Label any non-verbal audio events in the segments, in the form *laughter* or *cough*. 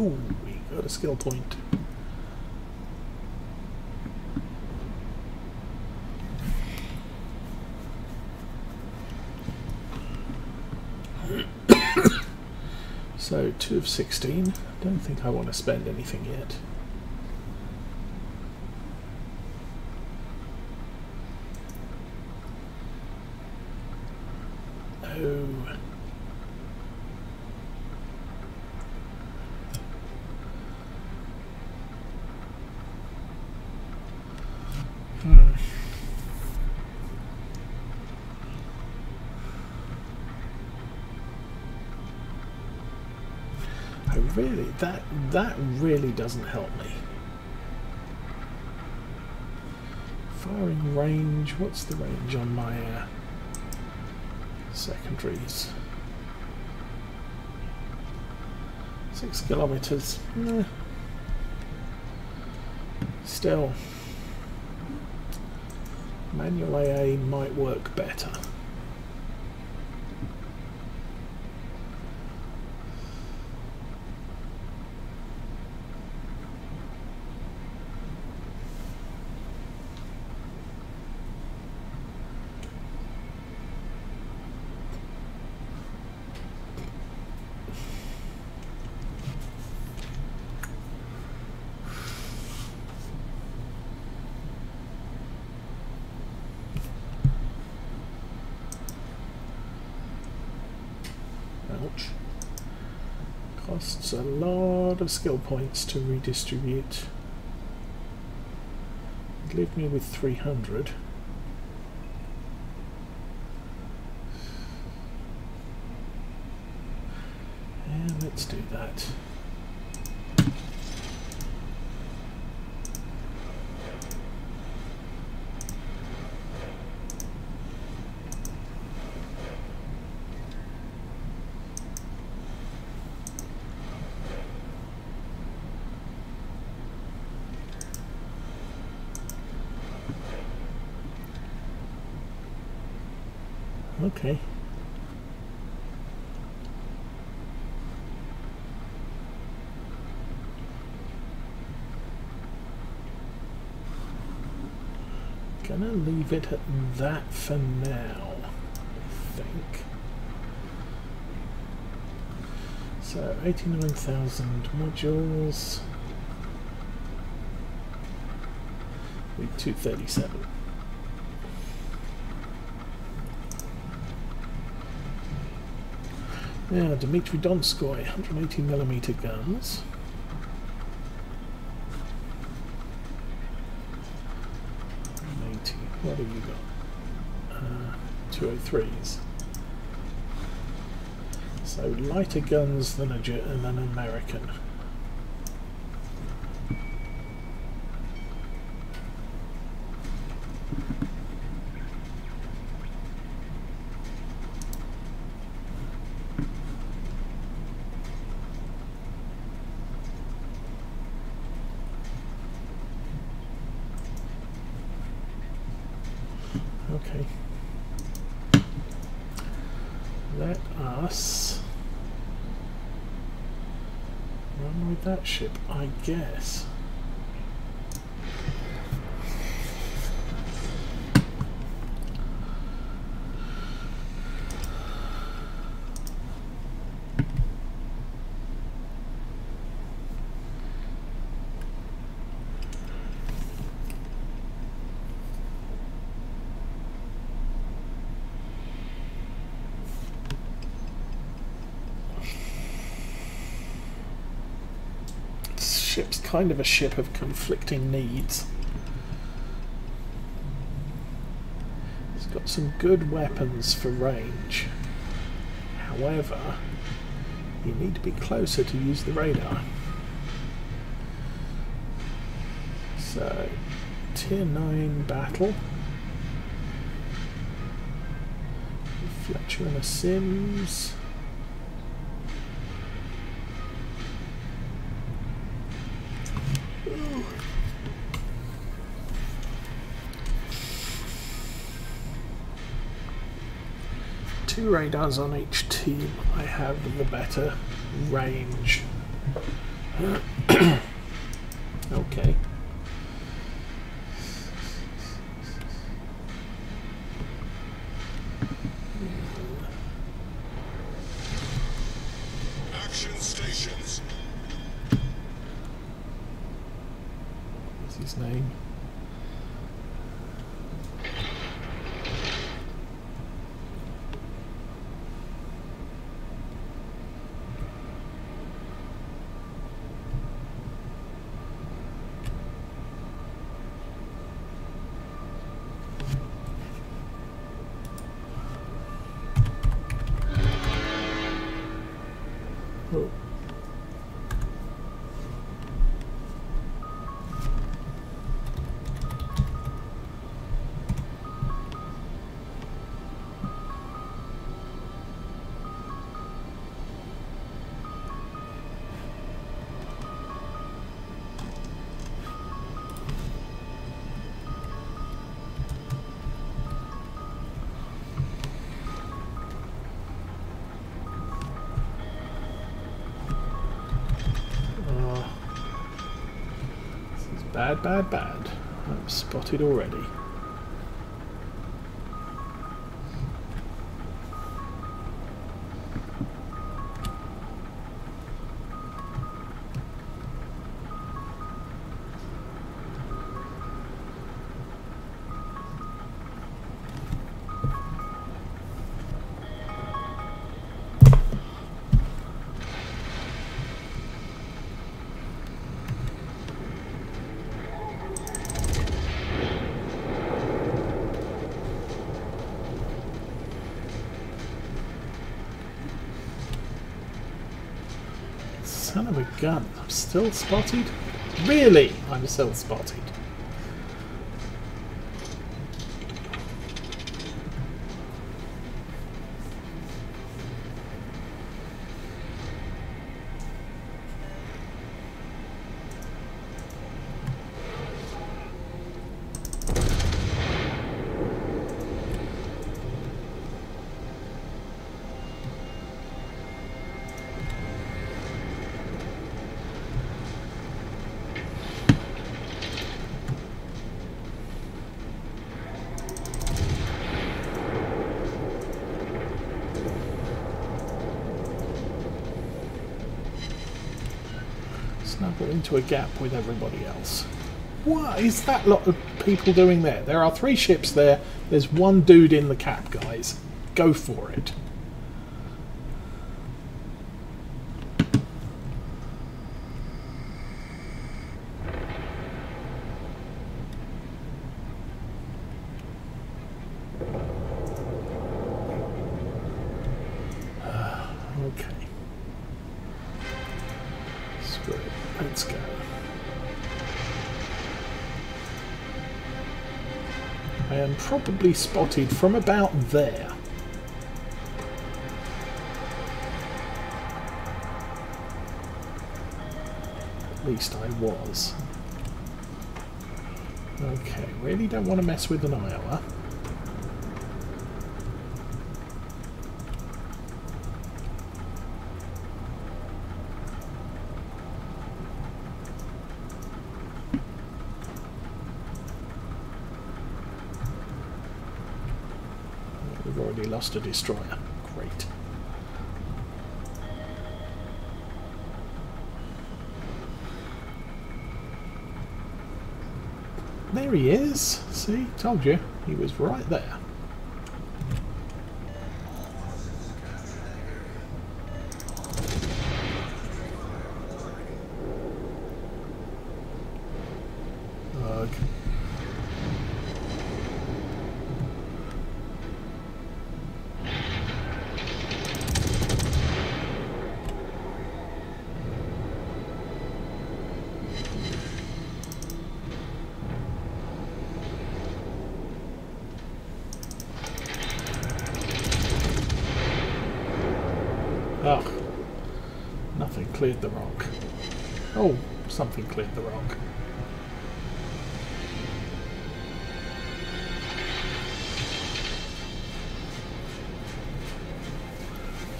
Oh, we got a skill point. *coughs* so, 2 of 16. I Don't think I want to spend anything yet. That really doesn't help me. Firing range. What's the range on my uh, secondaries? Six kilometers. Eh. Still. Manual AA might work better. Of skill points to redistribute. Leave me with 300. And let's do that. Okay. Gonna leave it at that for now, I think. So 89,000 modules with 237. Now, Dmitry Donskoy, 180mm guns. 203s. So lighter guns than, a, than an American. Okay. Let us run with that ship, I guess. This ship's kind of a ship of conflicting needs. It's got some good weapons for range. However, you need to be closer to use the radar. So, tier 9 battle. Fletcher and a Sims. Radars on each team. I have the better range. *clears throat* okay. Bad, bad, bad. I'm spotted already. Still spotted? Really? I'm still spotted. Into a gap with everybody else. What is that lot of people doing there? There are three ships there. There's one dude in the cap, guys. Go for it. Spotted from about there. At least I was. Okay, really don't want to mess with an Iowa. We've already lost a destroyer. Great. There he is. See, told you. He was right there. Cleared the rock. Oh, something cleared the rock.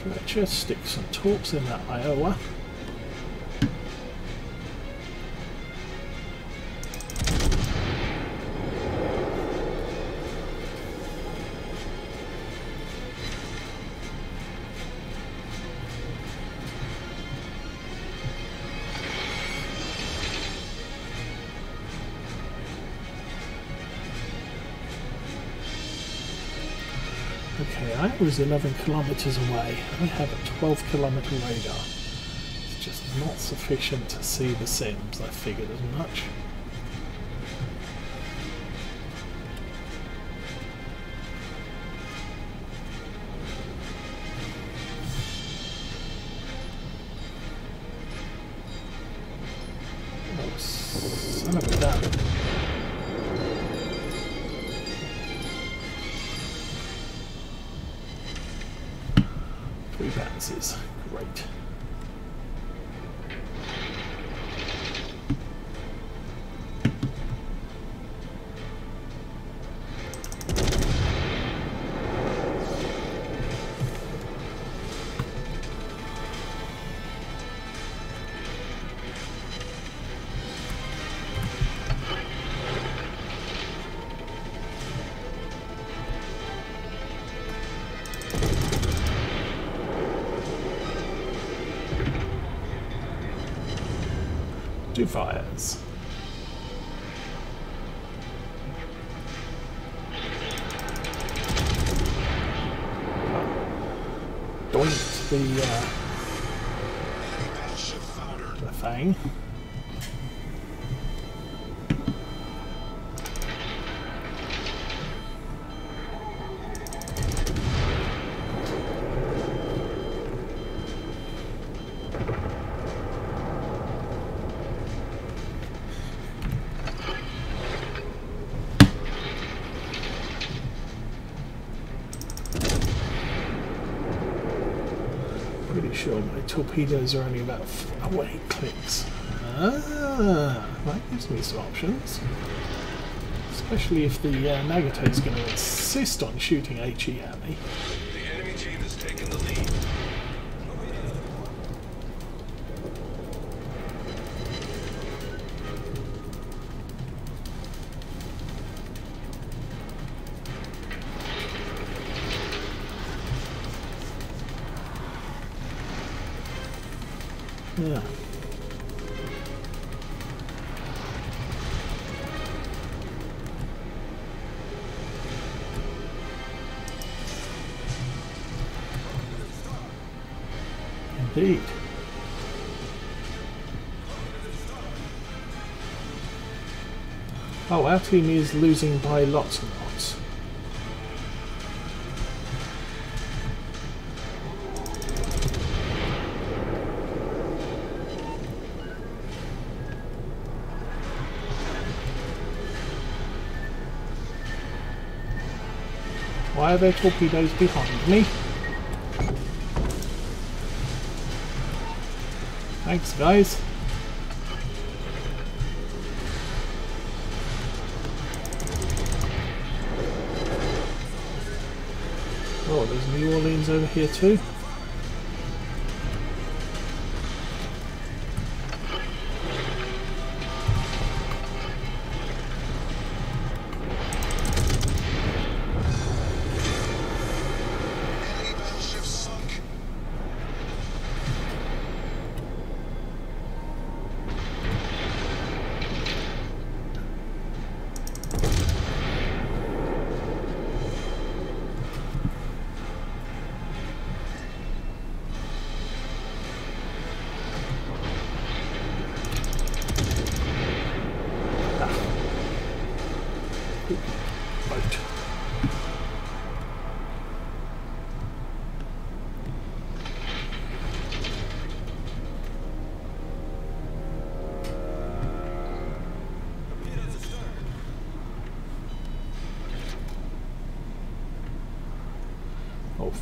Fletcher, stick some torps in that Iowa. I was 11 kilometers away. I have a 12 kilometer radar. It's just not sufficient to see the Sims. I figured as much. Fires. Doinked the, uh, Enemy battleship foundered. the thing. Torpedoes are only about oh, eight clicks. Ah, that gives me some options. Especially if the uh, is going to insist on shooting HE at me. Oh, our team is losing by lots and lots. Why are there torpedoes behind me? Thanks, guys. Oh, there's New Orleans over here too.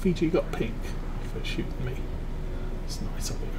Fiji got pink for shooting me. It's nice of him.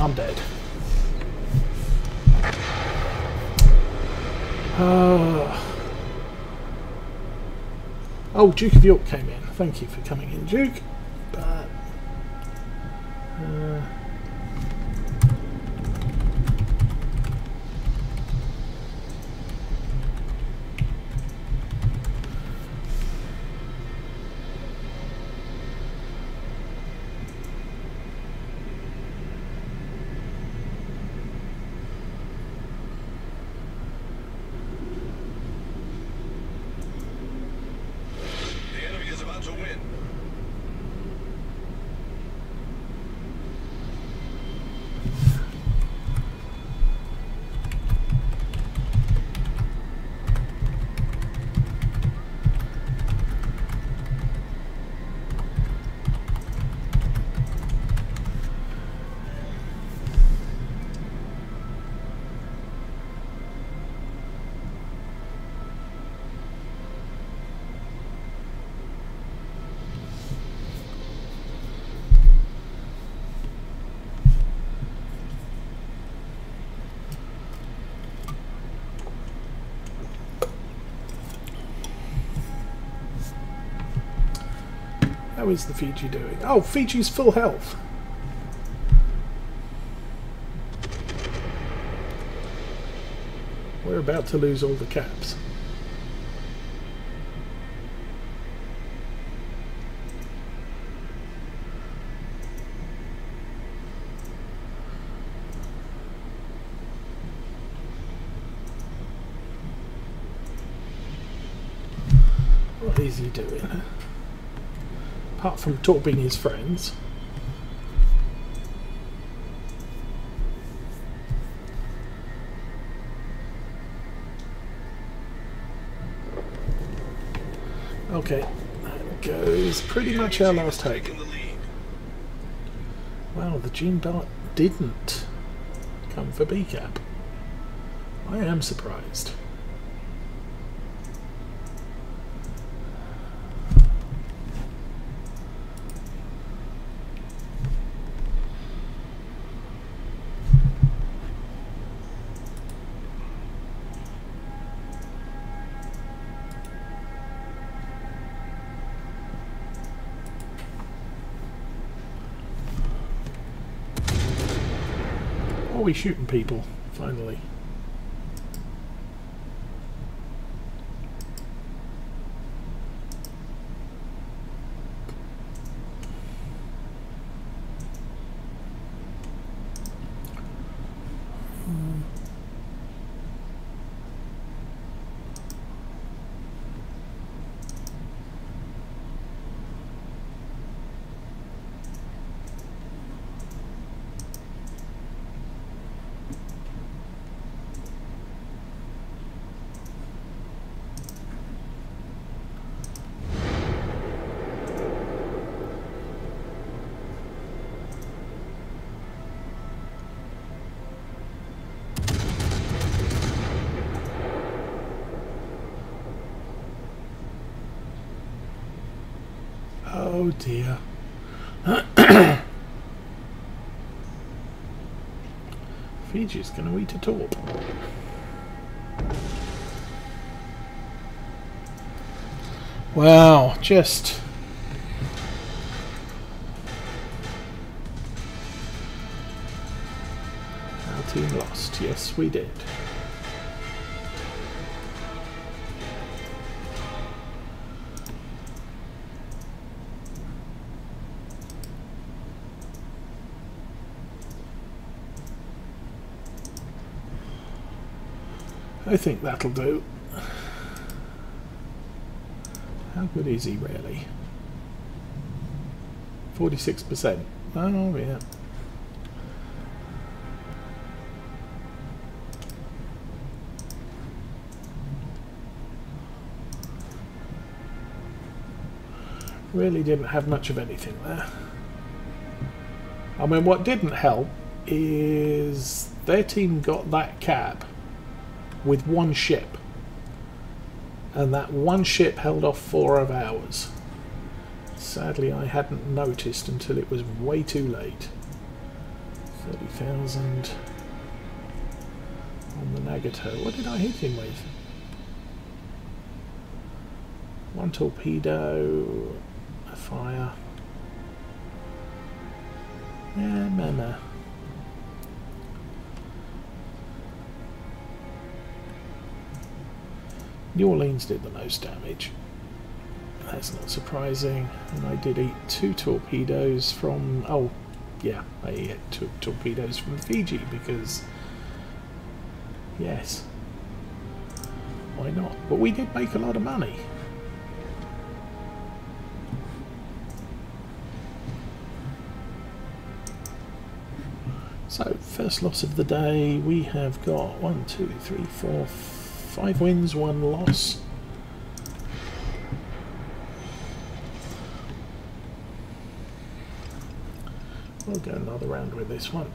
I'm dead. Uh, oh, Duke of York came in. Thank you for coming in, Duke. How is the Fiji doing? Oh, Fiji's full health. We're about to lose all the caps. What is he doing? Apart from torping his friends. Okay, that goes pretty much our last hope. Taking the lead. Well, the Jean Bart didn't come for B-Cap. I am surprised. He's shooting people, finally. Oh dear. *coughs* Fiji's going to eat a torp. Wow, just. Our team lost. Yes, we did. I think that'll do. How good is he really? 46%. Oh, yeah. Really didn't have much of anything there. I mean, what didn't help is their team got that cap with one ship. And that one ship held off four of ours. Sadly, I hadn't noticed until it was way too late. 30,000 on the Nagato. What did I hit him with? One torpedo, a fire. Yeah, mana. New Orleans did the most damage. That's not surprising. And I did eat two torpedoes from... Oh, yeah, I ate two torpedoes from Fiji because... Yes. Why not? But we did make a lot of money. So, first loss of the day, we have got one, two, three, four, five wins, one loss. We'll go another round with this one.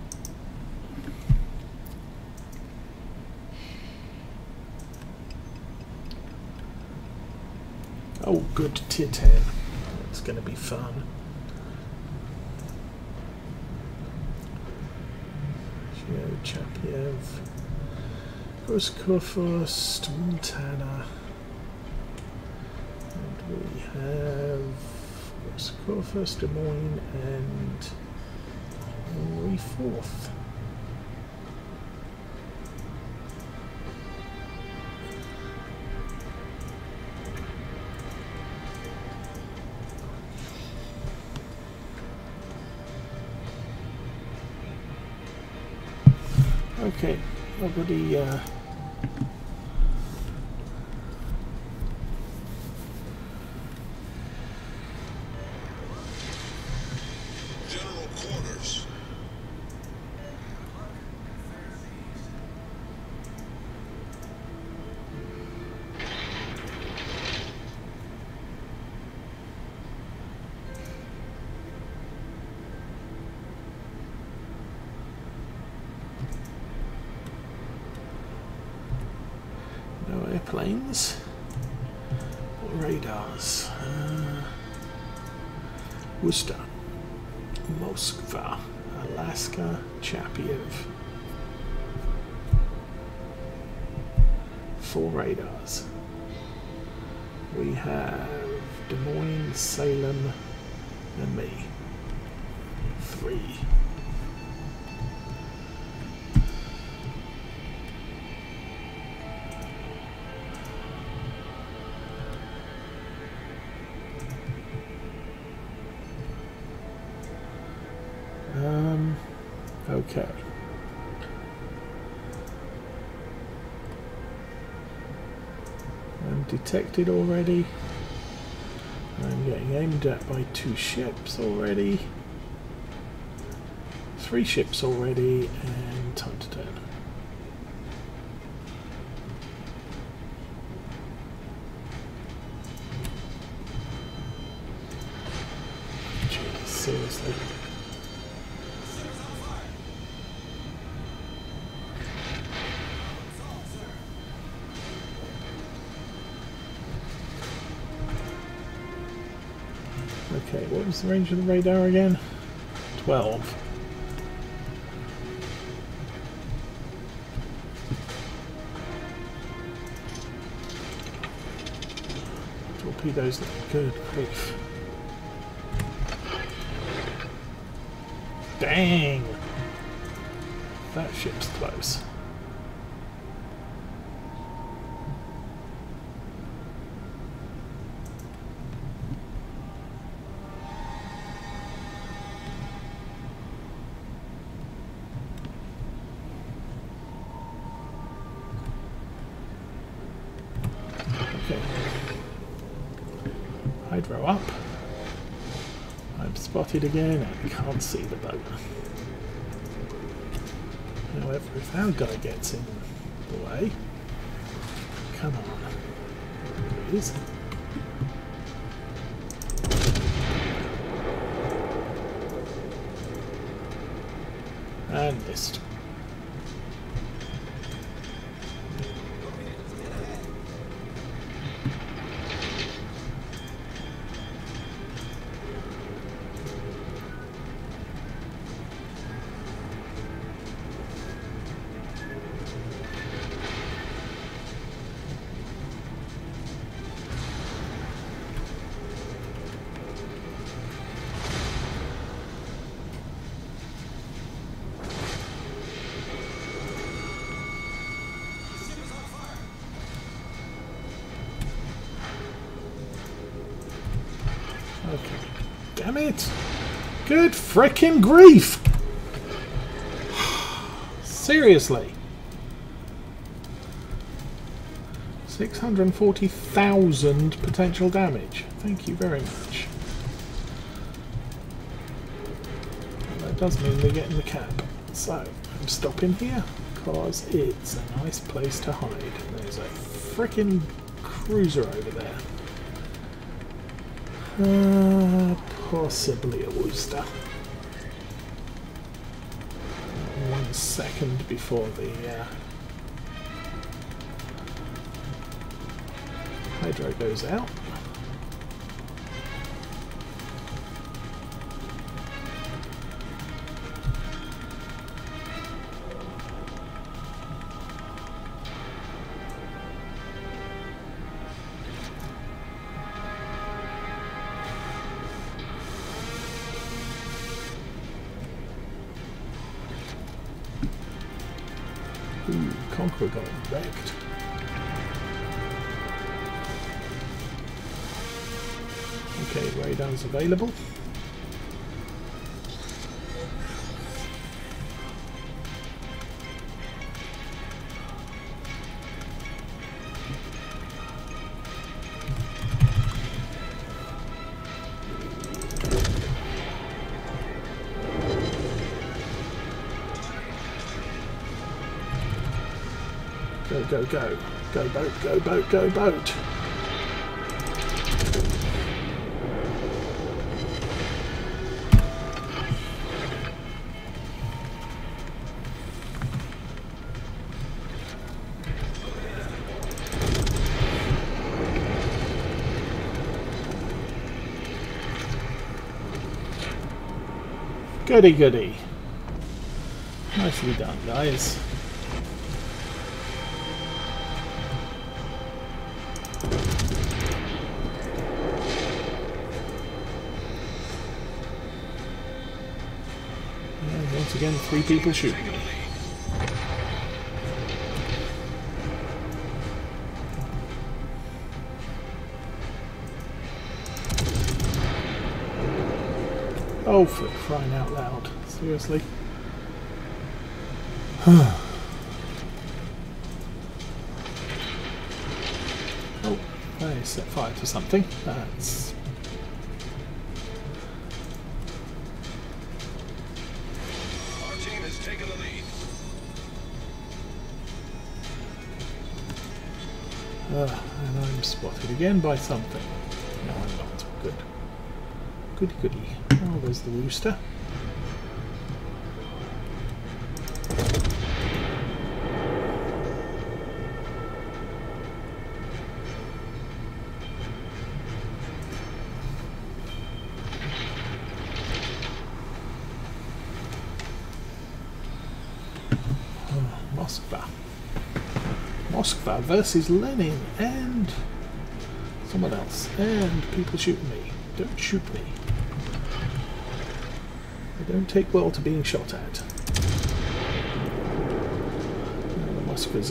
Oh, good 10. It's going to be fun. Geo Chapiev, Roskofust, Montana. And we have Roskofust, Des Moines, and Henry Fourth. Okay, nobody. Uh, Already. I'm getting aimed at by two ships already. Three ships already, and time to turn. Okay, what was the range of the radar again? 12. Torpedoes, look good grief. Dang! That ship's close. Okay. Hydro up. I'm spotted again I can't see the boat. However, if our guy gets in the way, come on. There he is. And missed. Damn it! Good freaking grief! Seriously. 640,000 potential damage. Thank you very much. That does mean they're getting the cap. So, I'm stopping here because it's a nice place to hide. There's a freaking cruiser over there. Uh, possibly a Worcester. One second before the uh, hydro goes out. Available. Go, go, go. Go boat, go boat, go boat. Goody goody. Nicely done, guys. And once again, three people shooting me. Oh, for crying out loud. Seriously? oh, I set fire to something. That's Our team has taken the lead. Uh, and I'm spotted again by something. No, I'm not. Good. Goody goody. There's the rooster. Uh, oh, Moskva. Versus Lenin and someone else. And people shooting me. Don't shoot me. Don't take well to being shot at. And the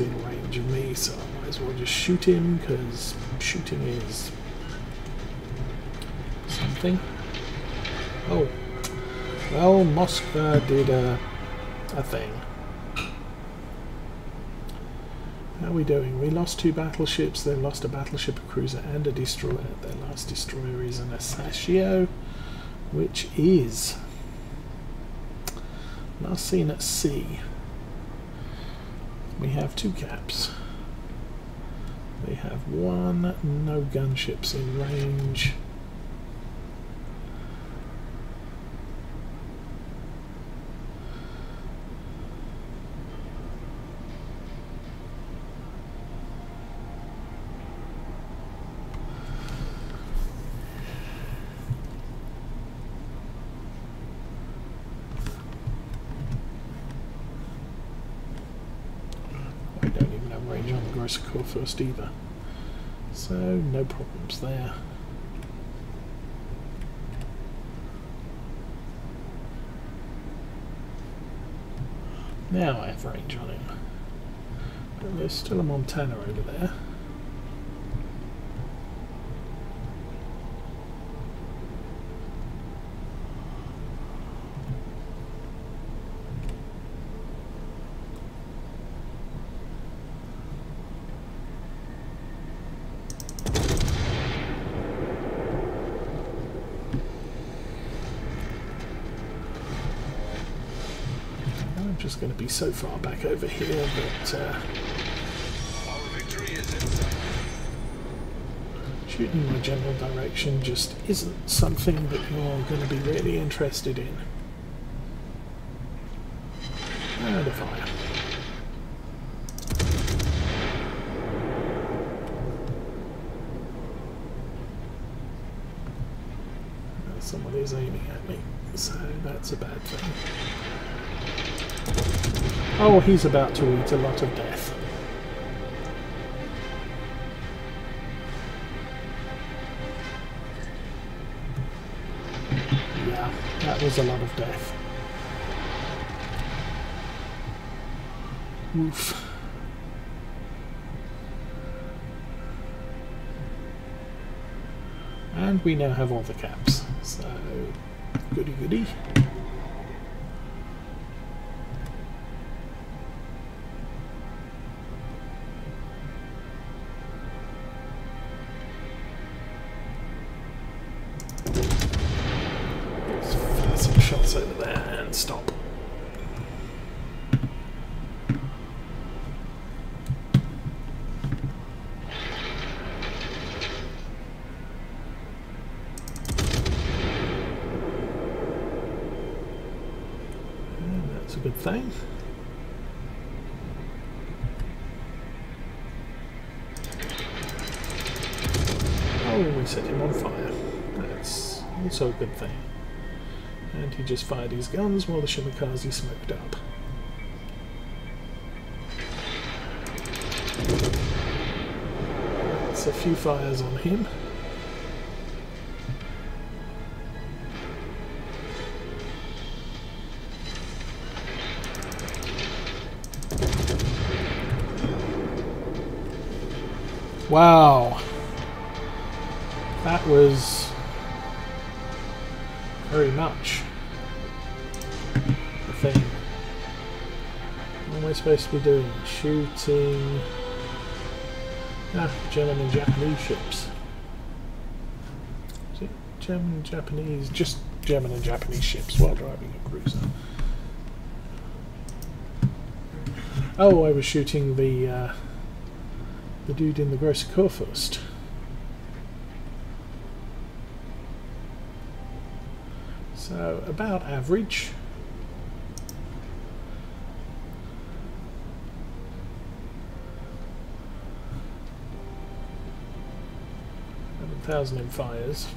in range of me, so I might as well just shoot him, because shooting is something. Oh. Well, Moskva uh, did a, a thing. How are we doing? We lost two battleships, they lost a battleship, a cruiser, and a destroyer. Their last destroyer is an Asashio, which is last seen at sea. We have two caps. They have one, no gunships in range. I don't even have range on the Grosser first either. So no problems there. Now I have range on him. But there's still a Montana over there. I'm just going to be so far back over here that uh, shooting in a general direction just isn't something that you're going to be really interested in. And a fire. Someone is aiming at me, so that's a bad thing. Oh, he's about to eat a lot of death. Yeah, that was a lot of death. Oof. And we now have all the caps, so goody goody. A good thing. And he just fired his guns while the Shimakaze smoked up. That's a few fires on him. Wow. That was very much the thing. What am I supposed to be doing? Shooting ah, German and Japanese ships. Is it German and Japanese? Just German and Japanese ships while driving a cruiser. Oh, I was shooting the uh, the dude in the Grosse Kurfürst. So about average. Eleven thousand in fires.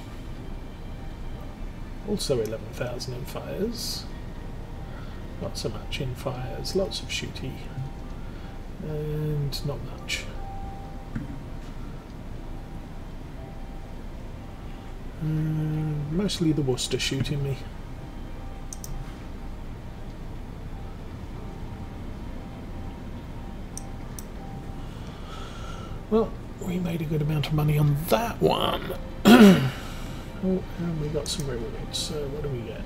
Also eleven thousand in fires. Not so much in fires, lots of shooty. And not much. Mm, mostly the Worcester shooting me. Well, we made a good amount of money on that one. *clears throat* oh, and we got some rewards. So what do we get?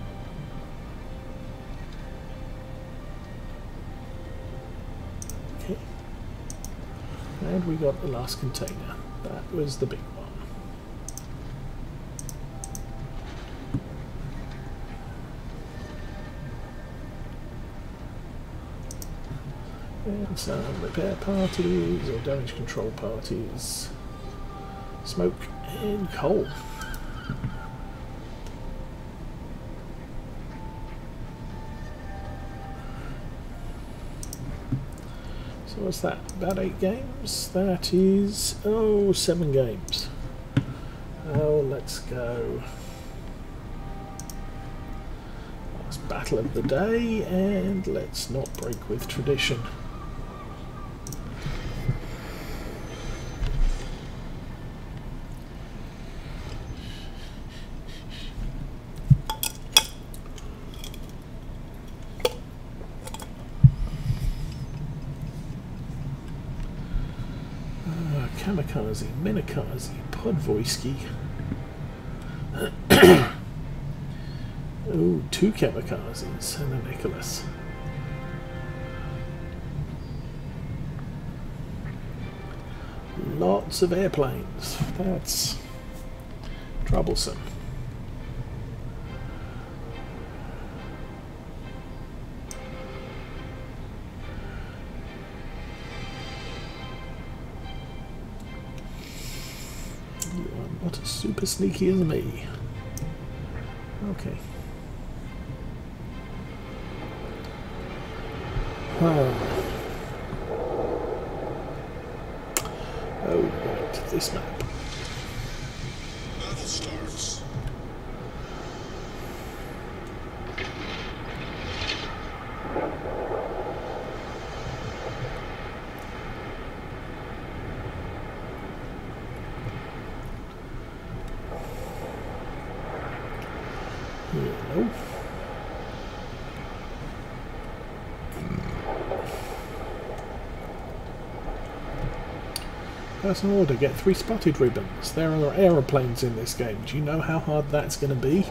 Okay. And we got the last container. That was the big one. Some uh, repair parties or damage control parties. Smoke and coal. So what's that? About eight games? That is oh seven games. Oh let's go. Last battle of the day and let's not break with tradition. Uh, kamikaze, Minekaze, Podvoisky. oh, two kamikazes and a Nicholas. Lots of airplanes. That's troublesome. As sneaky as me. Personal order, get three spotted ribbons. There are aeroplanes in this game. Do you know how hard that's going to be?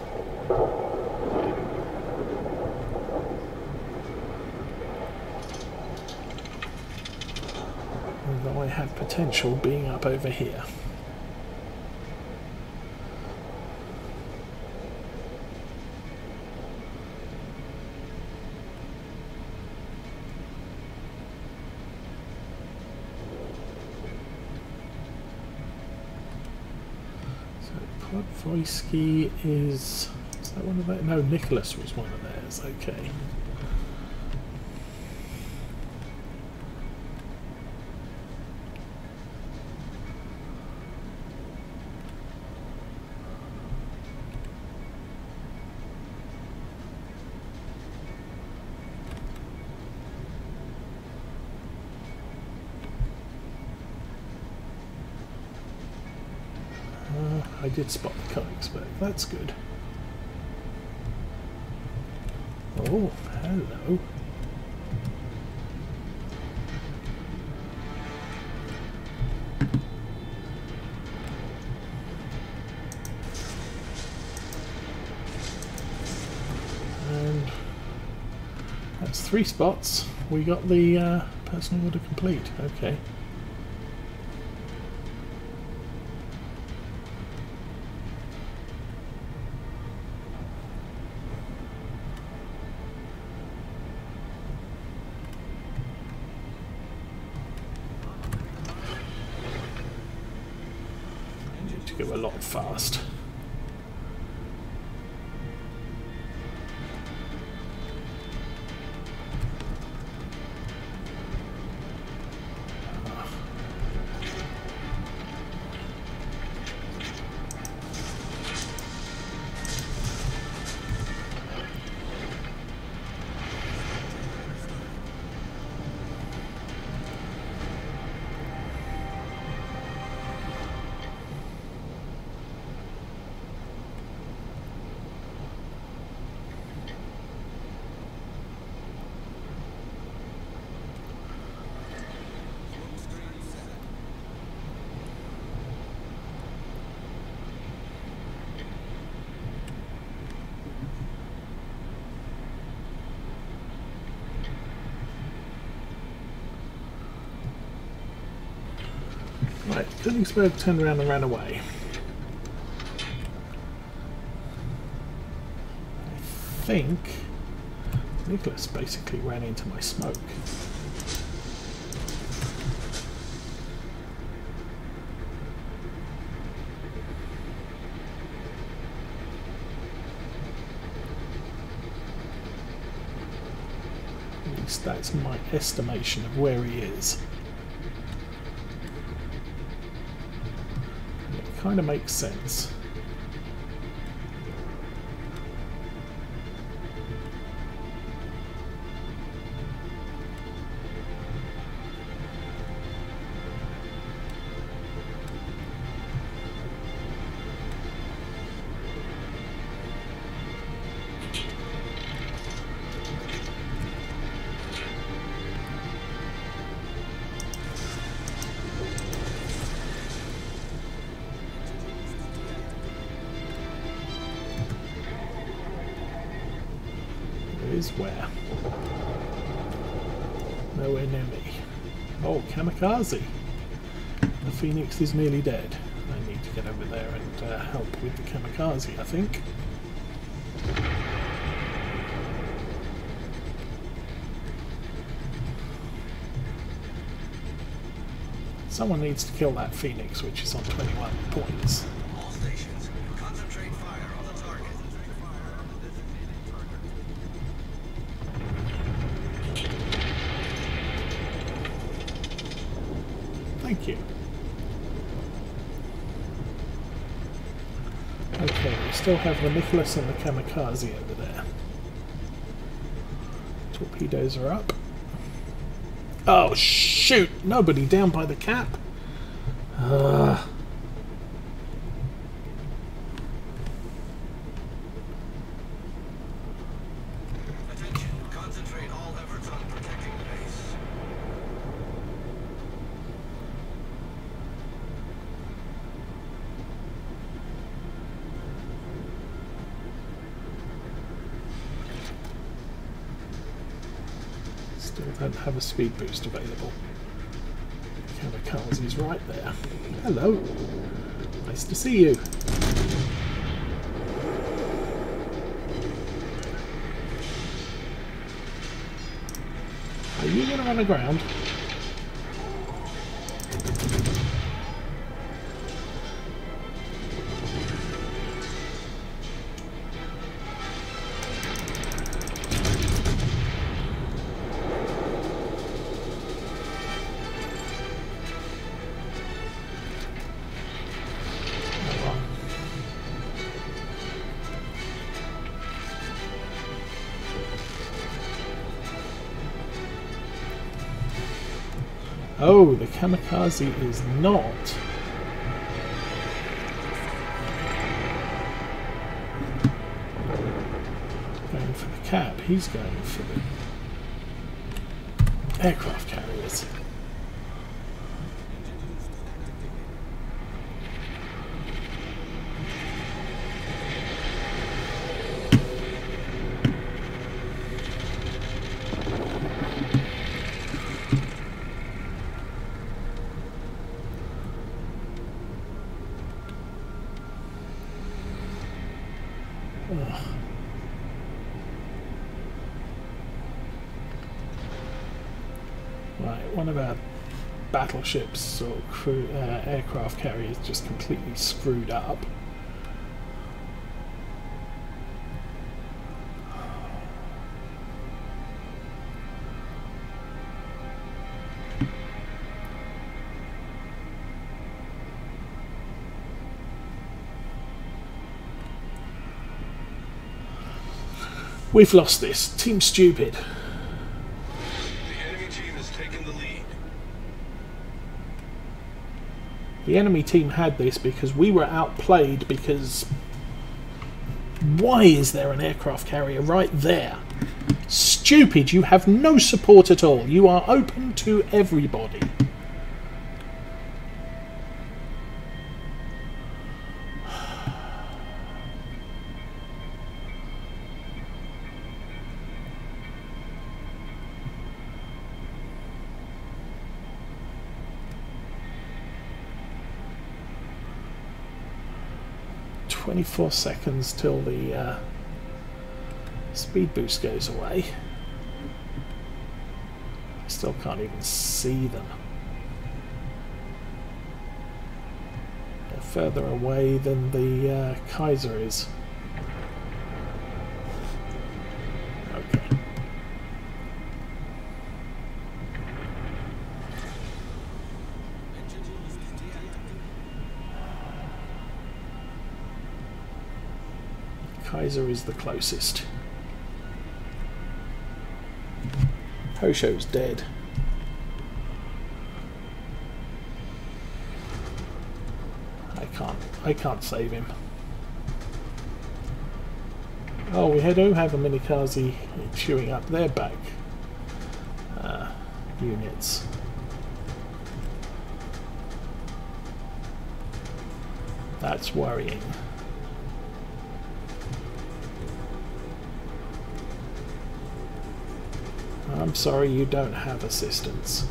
Although I have potential being up over here. So Podvoisky is is that one of those? No, Nicholas was one of theirs. Okay. Did spot the Königsberg. That's good. Oh, hello. And that's three spots. We got the uh, personal order complete. Okay. Go a lot fast. Königsberg turned around and ran away. I think Nicholas basically ran into my smoke. At least that's my estimation of where he is. Kind of makes sense. Is where? Nowhere near me. Oh, kamikaze! The phoenix is nearly dead. I need to get over there and uh, help with the kamikaze, I think. Someone needs to kill that phoenix, which is on 21 points. Still have the Nicholas and the Kamikaze over there. Torpedoes are up. Oh, shoot! Nobody down by the cap? Ugh. Have a speed boost available. Kamikaze's right there. Hello. Nice to see you. Are you going to run aground? Kamikaze is not. Going for the cap, he's going for the aircraft battleships or crew, uh, aircraft carriers just completely screwed up. We've lost this. Team stupid. The enemy team had this because we were outplayed because why is there an aircraft carrier right there? Stupid, you have no support at all. You are open to everybody. Twenty-four seconds till the uh, speed boost goes away. I still can't even see them. They're further away than the uh, Kaiser is. Kaiser is the closest. Hosho's dead. I can't. I can't save him. Oh, we do have a Minekaze chewing up their back uh, units. That's worrying. I'm sorry you don't have assistance.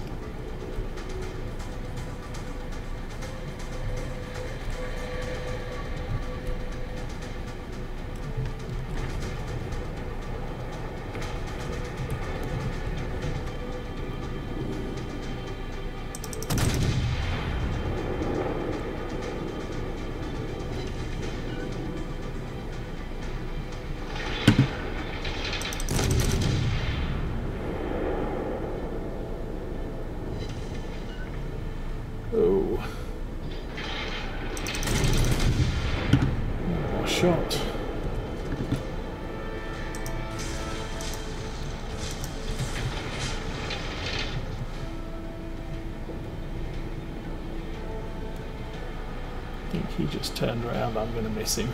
I'm to miss him.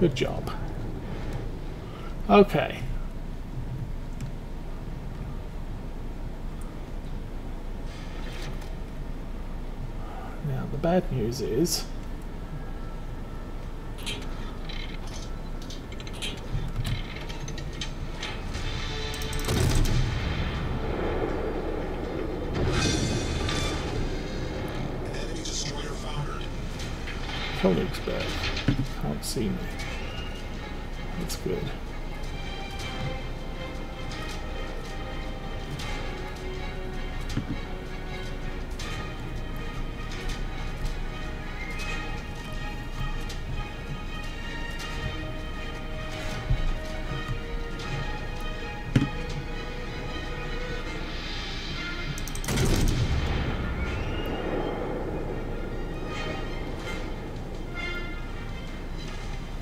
Good job. Okay. Now the bad news is see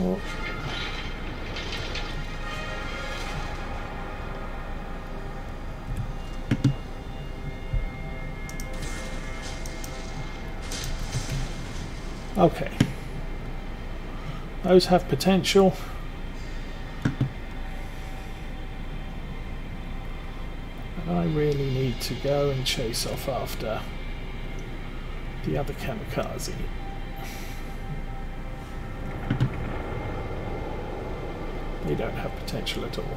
Oh. Okay. Those have potential. And I really need to go and chase off after the other kamikaze. Don't have potential at all.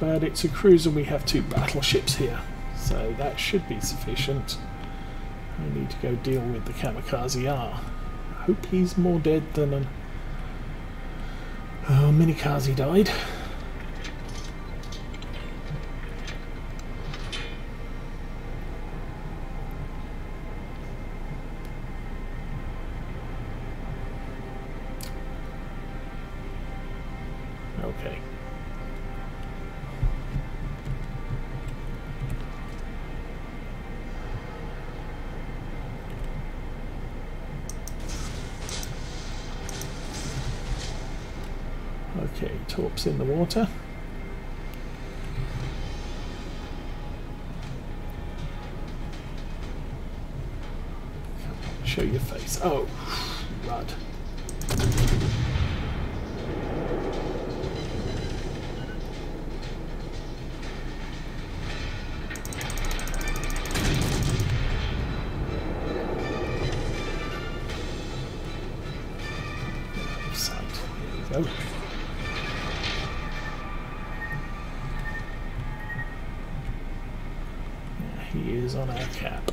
But it's a cruiser, we have two battleships here, so that should be sufficient. I need to go deal with the Kamikaze R. I hope he's more dead than um, uh, an... Oh, Minekaze died. Water. Show your face. Oh, of sight. Is on our cap.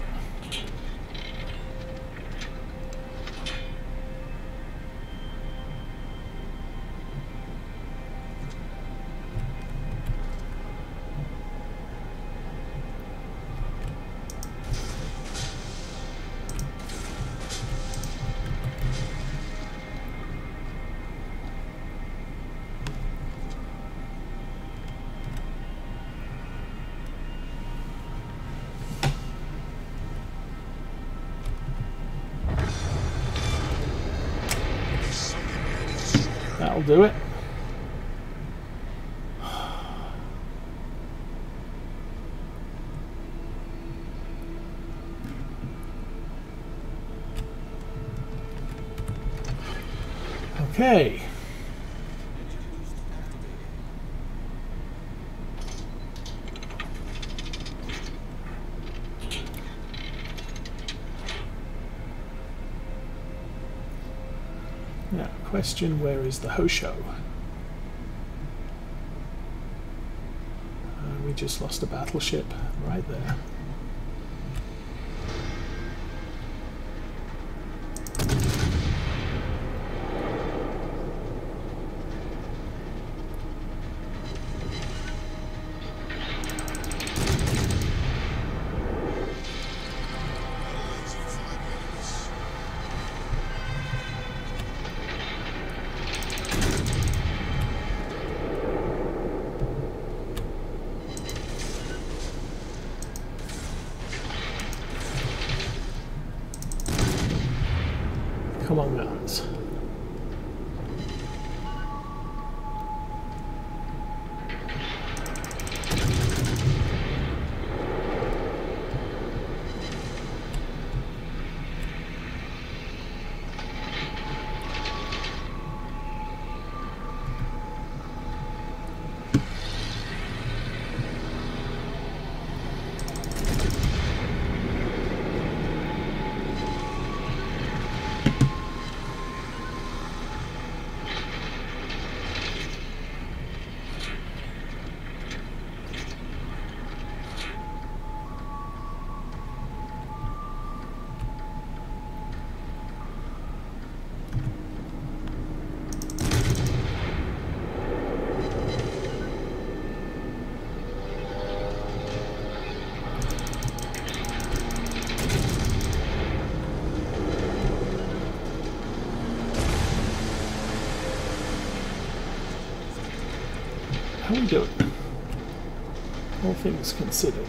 Do it. Okay. Now, question where is the Hosho? Uh, we just lost a battleship right there. Come on, guys. All things considered.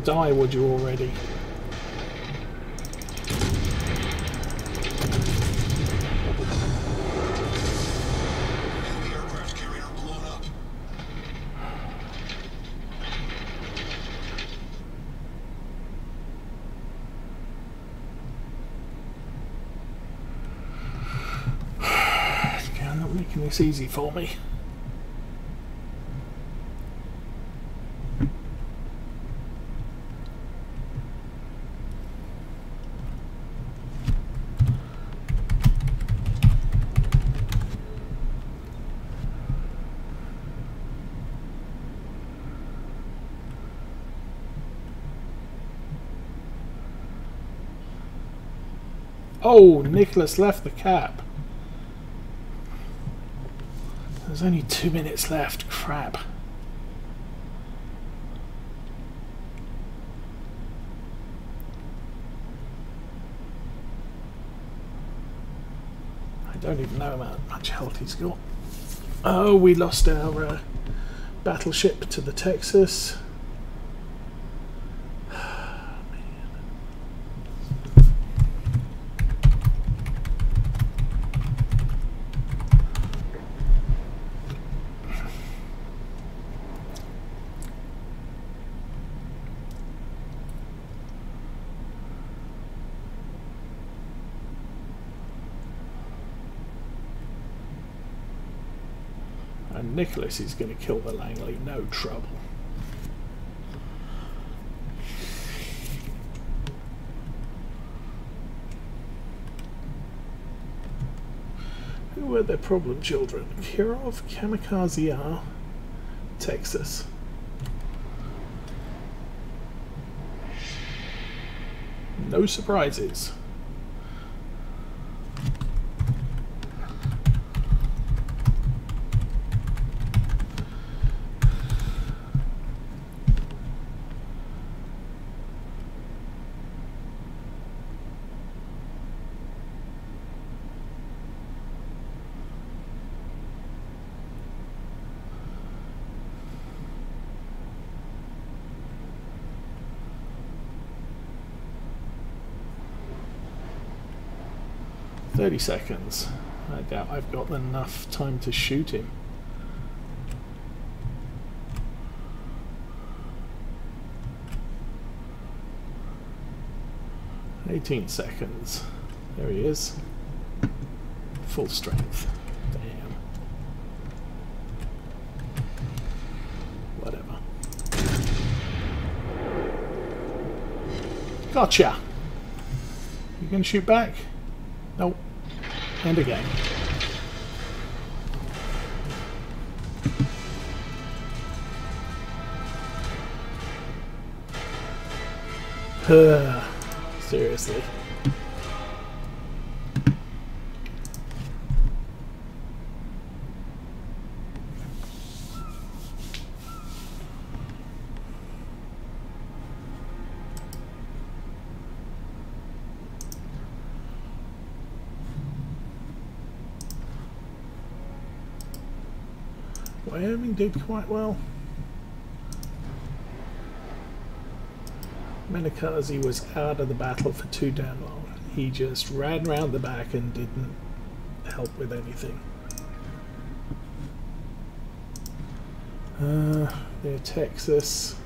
Come die would you already? *sighs* This easy for me. Oh, Nicholas left the cap. There's only two minutes left. Crap. I don't even know how much health he's got. Oh, we lost our uh, battleship to the Texas. Nicholas is going to kill the Langley, no trouble. Who were their problem children? Kirov, Kamikaze R, Texas. No surprises. Thirty seconds. I doubt I've got enough time to shoot him. Eighteen seconds. There he is. Full strength. Damn. Whatever. Gotcha! You gonna shoot back? And again. *sighs* Seriously. Did quite well. Minekaze was out of the battle for too damn long. He just ran round the back and didn't help with anything. Uh, yeah, Texas.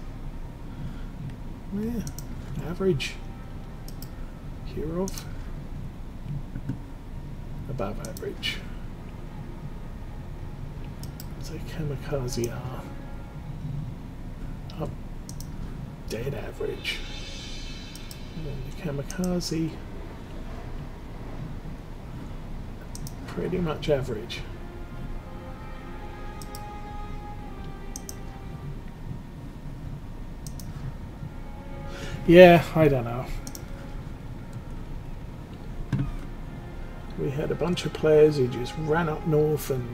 Yeah, average. Kirov. Above average. So Kamikaze R up dead average. And then the Kamikaze pretty much average. Yeah, I don't know. We had a bunch of players who just ran up north and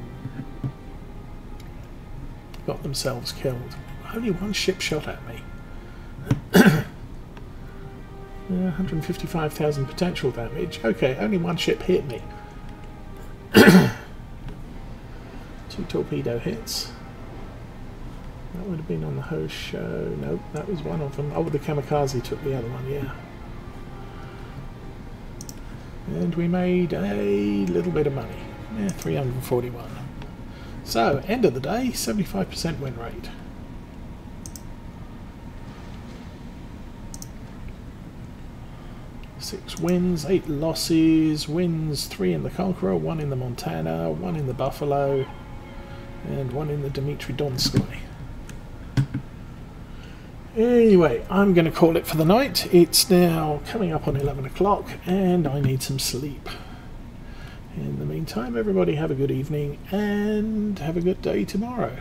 got themselves killed. Only one ship shot at me. *coughs* Yeah, 155,000 potential damage. Okay, only one ship hit me. *coughs* Two torpedo hits. That would have been on the Hosho. Nope, that was one of them. Oh, the kamikaze took the other one, yeah. And we made a little bit of money. Yeah, 341. So, end of the day, 75% win rate. Six wins, eight losses, wins three in the Conqueror, one in the Montana, one in the Buffalo, and one in the Dmitry Donskoy. Anyway, I'm going to call it for the night. It's now coming up on 11 o'clock and I need some sleep. In the meantime, everybody have a good evening and have a good day tomorrow.